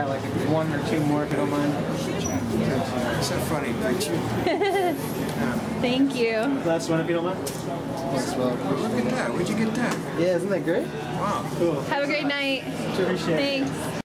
got like one or two more if you don't mind. It's a funny you? Thank you. Last one if you don't mind. Well. Look at that. Where'd you get that? Yeah, isn't that great? Wow. Cool. Have a great night. Thanks.